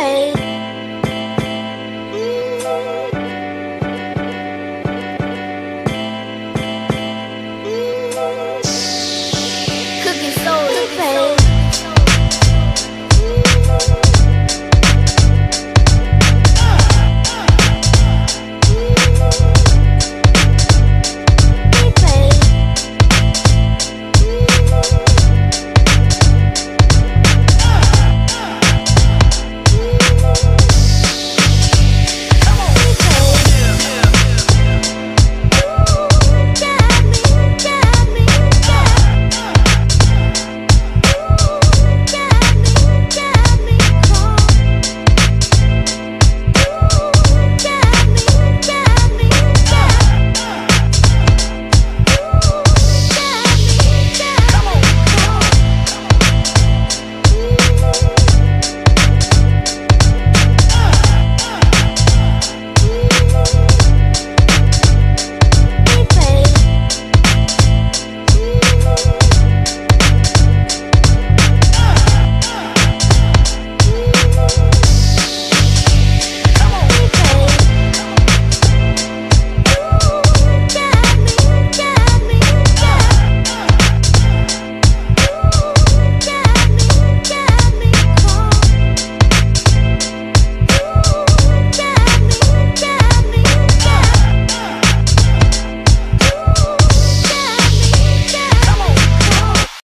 baby.